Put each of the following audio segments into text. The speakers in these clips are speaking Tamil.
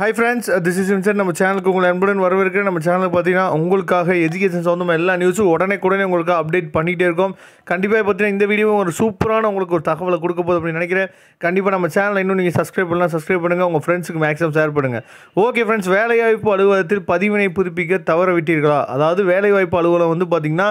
ஹை ஃப்ரெண்ட்ஸ் திஸ் இஸ் இன்சர் நம்ம சேனலுக்கு உங்களை அன்புடன் வரவேற்கிறேன். நம்ம சேனலுக்கு பார்த்தீங்கன்னா உங்களுக்காக எஜுகேஷன் சம்மந்தமாக எல்லா நியூஸும் உடனே உடனே உங்களுக்கு அப்டேட் பண்ணிகிட்டே இருக்கோம். கண்டிப்பாக பார்த்தீங்கன்னா இந்த வீடியோ ஒரு சூப்பரான உங்களுக்கு ஒரு தகவலை கொடுக்க போகுது அப்படின்னு நினைக்கிறேன். கண்டிப்பாக நம்ம சேனலை இன்னும் நீங்கள் சப்ஸ்கிரைப் பண்ணலாம் சப்ஸ்கிரைப் பண்ணுங்கள் உங்கள் ஃப்ரெண்ட்ஸுக்கு மேக்ஸிமம் ஷேர் பண்ணுங்கள் ஓகே ஃப்ரெண்ட்ஸ் வேலைவாய்ப்பு அலுவலகத்தில் பதிவினை புதுப்பிக்க தவற விட்டீர்களா? அதாவது வேலைவாய்ப்பு அலுவலகம் வந்து பார்த்திங்கன்னா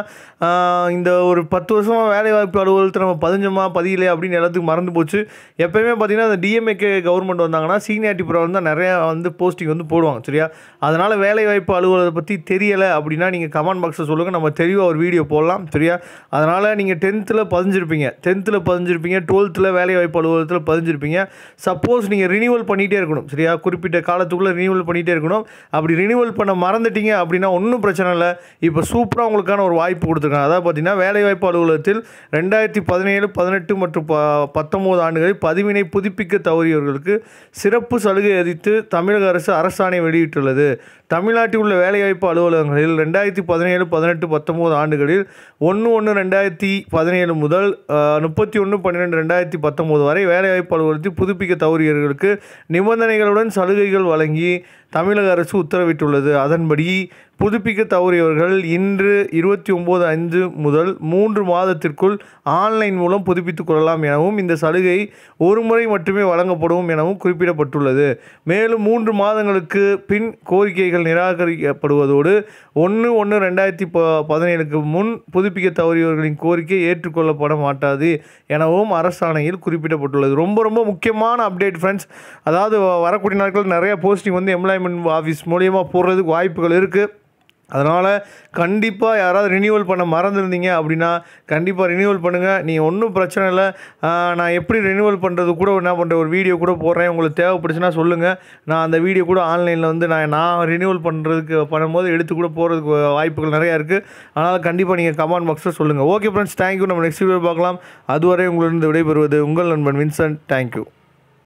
இந்த ஒரு பத்து வருஷமாக வேலைவாய்ப்பு அலுவலகத்தில் நம்ம பதிஞ்சமா பதியலையா அப்படின்னு எல்லாத்துக்கும் மறந்து போச்சு. எப்போயுமே பார்த்தீங்கன்னா அந்த டிஎம்ஏகே கவர்மெண்ட் வந்தாங்கன்னா சீனியாரிட்டி ப்ராப்ளம் தான் நிறையா வந்து போஸ்டிங் வந்து போடுவாங்க சரியா? அதனால் வேலைவாய்ப்பு அலுவலகத்தை பற்றி தெரியலை அப்படின்னா நீங்கள் கமெண்ட் பாக்ஸில் சொல்லுங்கள் நம்ம தெளிவாக ஒரு வீடியோ போடலாம் சரியா? அதனால் நீங்கள் டென்த்தில் பதிஞ்சிருப்பீங்க. டென்த்தில் பதிஞ்சிருப்பீங்க டுவெல்த்தில் வேலைவாய்ப்பு அலுவலகத்தில் பதிஞ்சிருப்பீங்க. சப்போஸ் நீங்கள் ரினியூவல் பண்ணிகிட்டே இருக்கணும் சரியா? குறிப்பிட்ட காலத்துக்குள்ளே ரினியூவல் பண்ணிகிட்டே இருக்கணும். அப்படி ரினியூவல் பண்ண மறந்துட்டீங்க அப்படின்னா ஒன்றும் பிரச்சனை இல்லை. இப்போ சூப்பராக உங்களுக்கான ஒரு வாய்ப்பு கொடுத்துருக்காங்க. அதாவது பார்த்தீங்கன்னா வேலைவாய்ப்பு அலுவலகத்தில் ரெண்டாயிரத்தி பதினேழு பதினெட்டு மற்றும் ப பத்தொம்போது ஆண்டுகளில் பதிவினை புதுப்பிக்க தவறியவர்களுக்கு சிறப்பு சலுகை அளித்து தமிழக அரசு அரசாணை வெளியிட்டுள்ளது. தமிழ்நாட்டில் உள்ள வேலைவாய்ப்பு அலுவலகங்களில் ரெண்டாயிரத்தி பதினேழு பதினெட்டு பத்தொம்போது ஆண்டுகளில் ஒன்று ஒன்று ரெண்டாயிரத்தி பதினேழு முதல் முப்பத்தி ஒன்று பன்னிரெண்டு ரெண்டாயிரத்தி பத்தொம்போது வரை வேலைவாய்ப்பு அலுவலகத்தில் புதுப்பிக்க தவறியவர்களுக்கு நிபந்தனைகளுடன் சலுகைகள் வழங்கி தமிழக அரசு உத்தரவிட்டுள்ளது. அதன்படி புதுப்பிக்க தவறியவர்கள் இன்று இருபத்தி ஒம்பது ஐந்து முதல் மூன்று மாதத்திற்குள் ஆன்லைன் மூலம் புதுப்பித்துக் கொள்ளலாம் எனவும் இந்த சலுகை ஒரு முறை மட்டுமே வழங்கப்படும் எனவும் குறிப்பிடப்பட்டுள்ளது. மேலும் மூன்று மூன்று மாதங்களுக்கு பின் கோரிக்கைகள் நிராகரிக்கப்படுவதோடு ஒன்று ஒன்று ரெண்டாயிரத்தி ப பதினேழுக்கு முன் புதுப்பிக்க தவறியவர்களின் கோரிக்கை ஏற்றுக்கொள்ளப்பட மாட்டாது எனவும் அரசாணையில் குறிப்பிடப்பட்டுள்ளது. ரொம்ப ரொம்ப முக்கியமான அப்டேட் ஃப்ரெண்ட்ஸ் அதாவது வ- வரக்கூடிய நாட்கள் நிறைய போஸ்டிங் வந்து எம்ப்ளாய்மெண்ட் ஆஃபீஸ் மூலியமாக போடுறதுக்கு வாய்ப்புகள் இருக்குது அதனால் கண்டிப்பாக யாராவது ரினியூவல் பண்ண மறந்துருந்தீங்க அப்படின்னா கண்டிப்பாக ரினியூவல் பண்ணுங்கள் நீங்கள் ஒன்றும் பிரச்சனை இல்லை. நான் எப்படி ரினியூவல் பண்ணுறது கூட என்ன பண்ணுற ஒரு வீடியோ கூட போடுறேன். உங்களுக்கு தேவைப்படுச்சுன்னா சொல்லுங்கள் நான் அந்த வீடியோ கூட ஆன்லைனில் வந்து நான் நான் ரினியூவல் பண்ணுறதுக்கு பண்ணும்போது எடுத்து கூட போகிறதுக்கு வாய்ப்புகள் நிறையா இருக்குது அதனால் கண்டிப்பாக நீங்கள் கமெண்ட் பாக்ஸில் சொல்லுங்கள் ஓகே ஃப்ரெண்ட்ஸ் தேங்க்யூ நம்ம நெக்ஸ்ட் வீடியோ பார்க்கலாம். அதுவரை உங்களிருந்து விடைபெறுவது உங்கள் நண்பன் வின்சென்ட். தேங்க்யூ